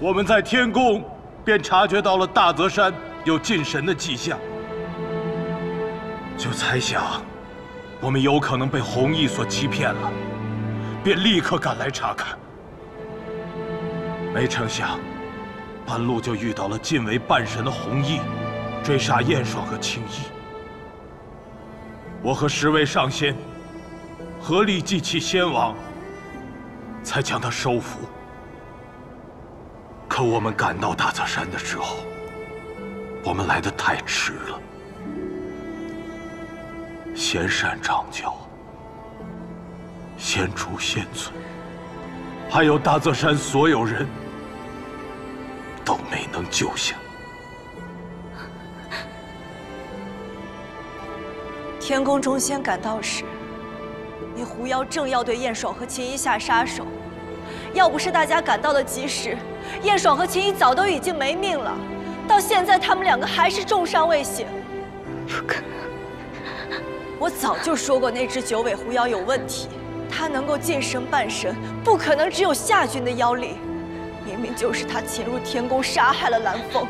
我们在天宫便察觉到了大泽山有进神的迹象，就猜想我们有可能被弘毅所欺骗了，便立刻赶来查看。没成想，半路就遇到了晋为半神的弘毅，追杀燕爽和青衣。我和十位上仙合力祭起仙王，才将他收服。可我们赶到大泽山的时候，我们来的太迟了。仙善长教，仙主仙村，还有大泽山所有人都没能救下。天宫中仙赶到时，那狐妖正要对燕爽和秦一下杀手。要不是大家赶到的及时，燕爽和秦怡早都已经没命了。到现在，他们两个还是重伤未醒。不可能！我早就说过，那只九尾狐妖有问题。它能够晋升半神，不可能只有夏君的妖力。明明就是他潜入天宫，杀害了蓝风，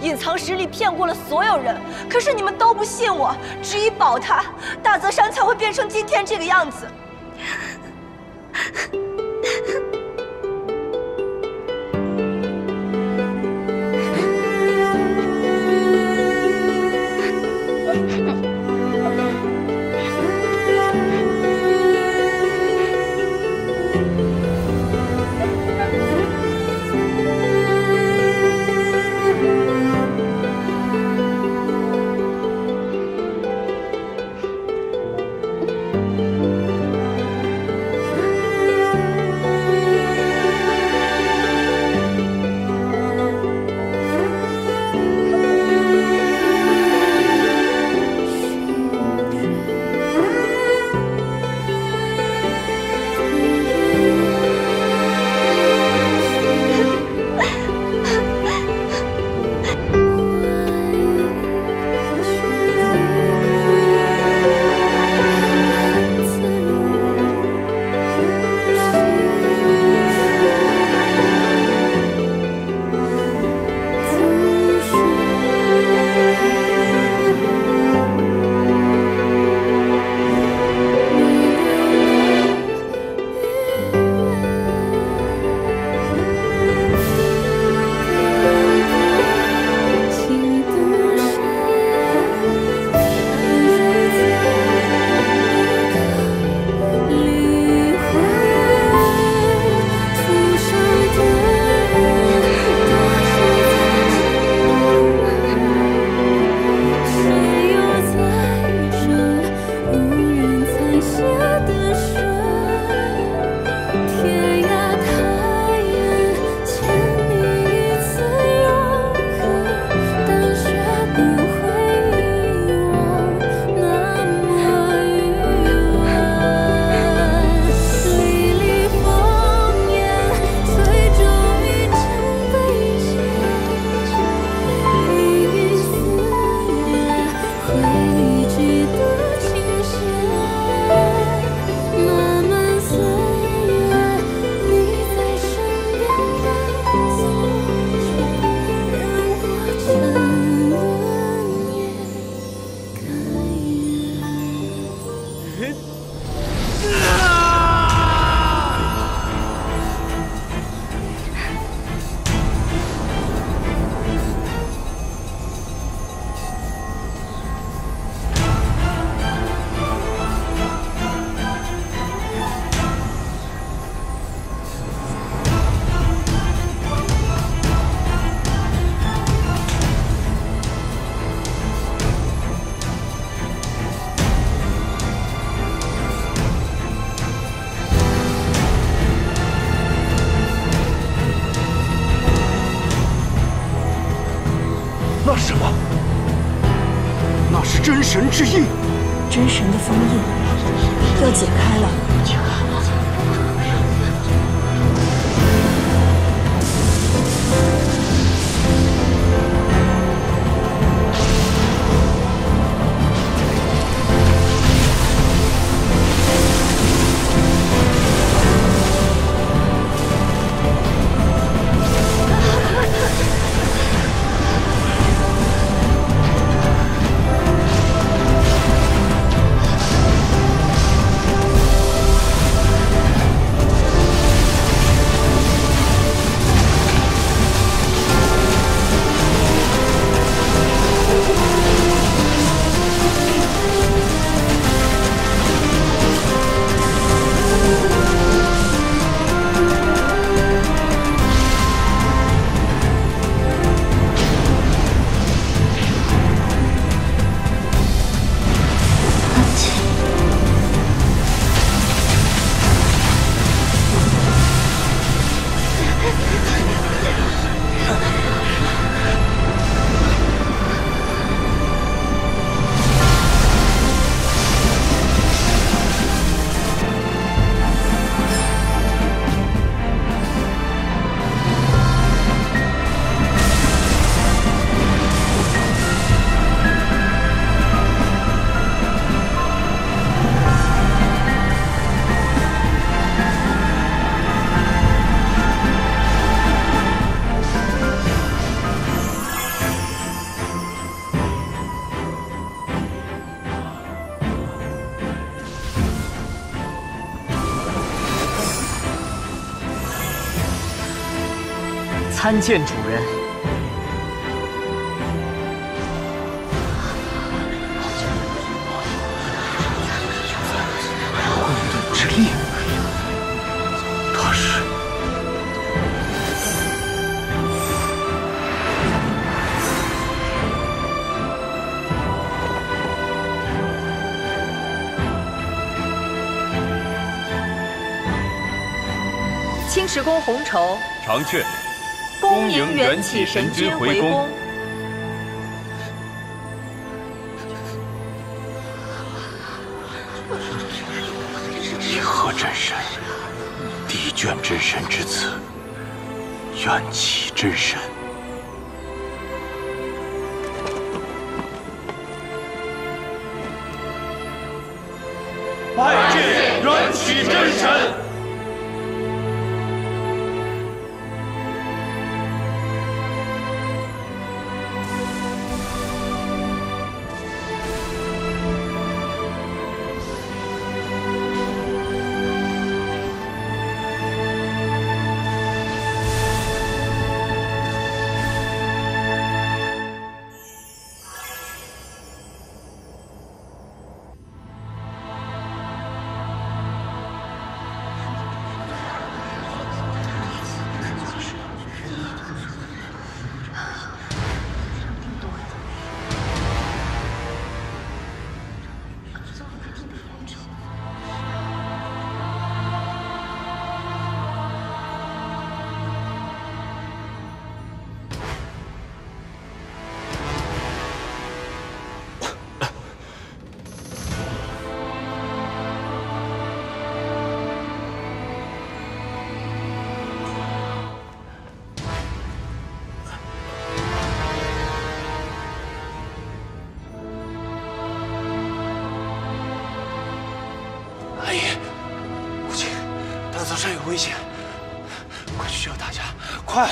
隐藏实力骗过了所有人。可是你们都不信我，执意保他，大泽山才会变成今天这个样子。参见主人。混沌之力，他是。青石宫红绸，长雀，恭迎元气神君回宫。以何真神？地卷真神之子，元气真神。拜见元气真神。山有危险，快去救大家！快，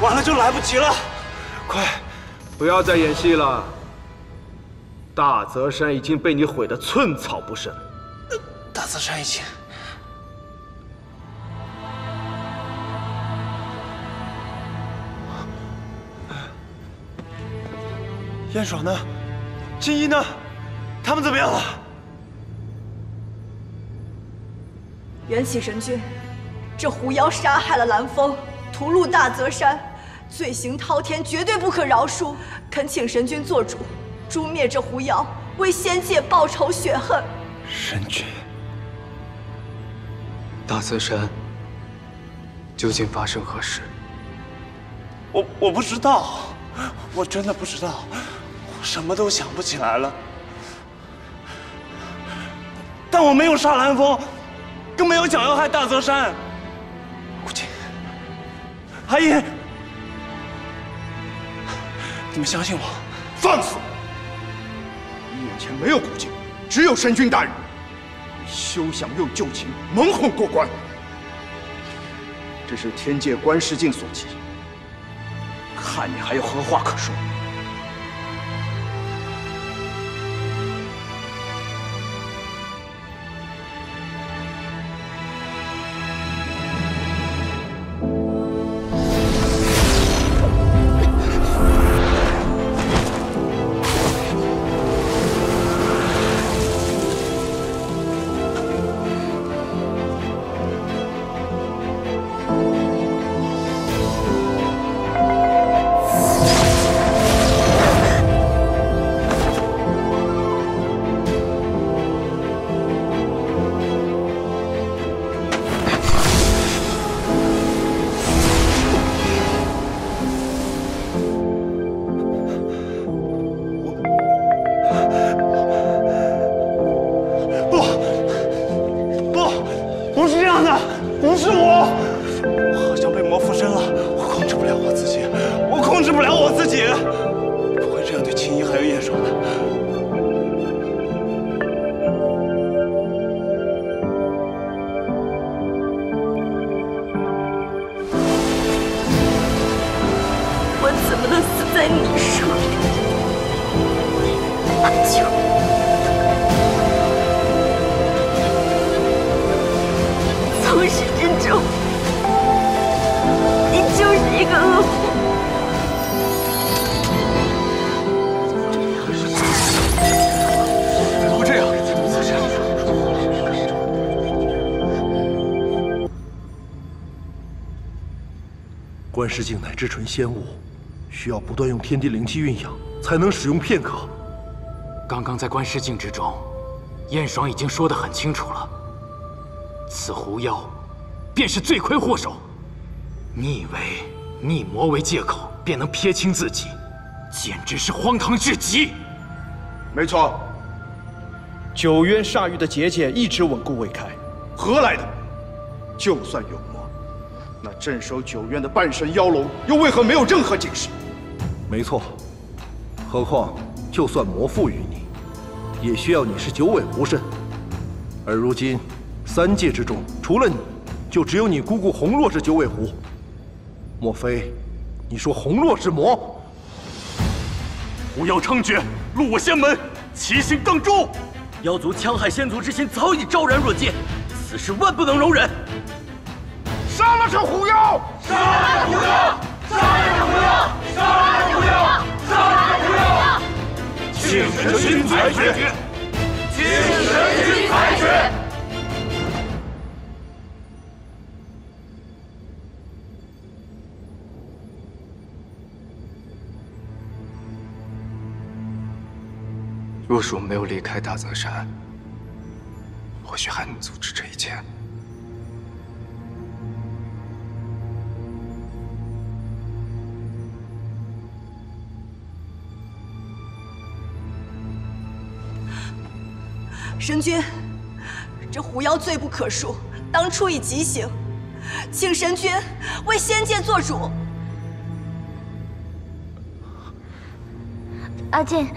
晚了就来不及了！快，不要再演戏了。大泽山已经被你毁得寸草不生。大泽山已经……燕爽呢？金一呢？他们怎么样了？元气神君，这狐妖杀害了蓝风，屠戮大泽山，罪行滔天，绝对不可饶恕。恳请神君做主，诛灭这狐妖，为仙界报仇雪恨。神君，大泽山究竟发生何事？我我不知道，我真的不知道，我什么都想不起来了。但我没有杀蓝风。更没有想要害大泽山，顾青，阿姨，你们相信我？放肆！你眼前没有顾青，只有神君大人。你休想用旧情蒙混过关。这是天界观世镜所及，看你还有何话可说？观世境乃至纯仙物，需要不断用天地灵气运养，才能使用片刻。刚刚在观世境之中，燕爽已经说得很清楚了。此狐妖，便是罪魁祸首。你以为逆魔为借口便能撇清自己，简直是荒唐至极。没错，九渊煞域的结界一直稳固未开，何来的？就算有魔，那镇守九渊的半神妖龙又为何没有任何警示？没错，何况就算魔赋于你，也需要你是九尾狐身。而如今，三界之中除了你，就只有你姑姑红若是九尾狐。莫非你说红若是魔？狐妖猖獗，入我仙门，其心更诛。妖族戕害仙族之心早已昭然若揭，此事万不能容忍。杀狐妖！杀了狐妖！杀了狐妖！杀了狐妖！杀了狐妖！请神君裁决！请神君裁决！若是我没有离开大泽山，或许还能阻止这一切。神君，这狐妖罪不可恕，当处以极刑，请神君为仙界做主。阿进，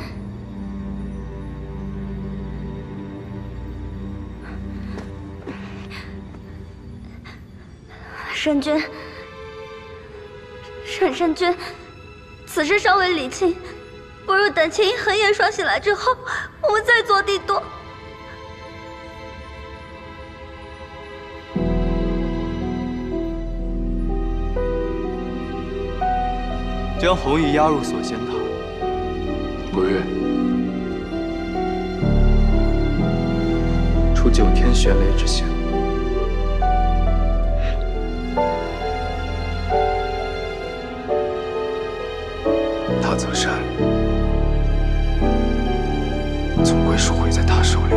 神君，沈神君，此事尚未理清，不如等秦一和燕霜醒来之后，我们再做定夺。将红衣押入锁仙塔，不愿出九天玄雷之险。大泽山总归是毁在他手里。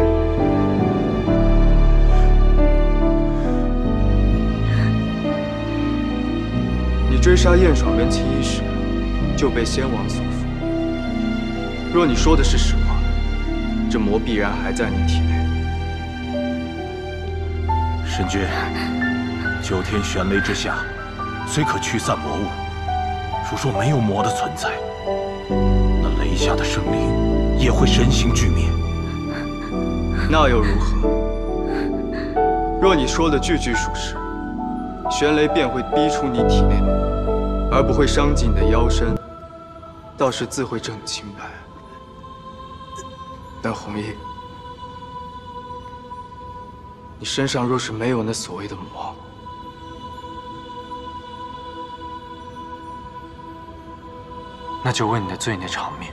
你追杀燕爽跟秦一时，就被仙王所缚。若你说的是实话，这魔必然还在你体内。神君，九天玄雷之下，虽可驱散魔物，如若没有魔的存在，那雷下的生灵也会神形俱灭。那又如何？若你说的句句属实，玄雷便会逼出你体内的魔，而不会伤及你的腰身，道士自会证清白。但红衣，你身上若是没有那所谓的魔，那就为你的罪孽偿命。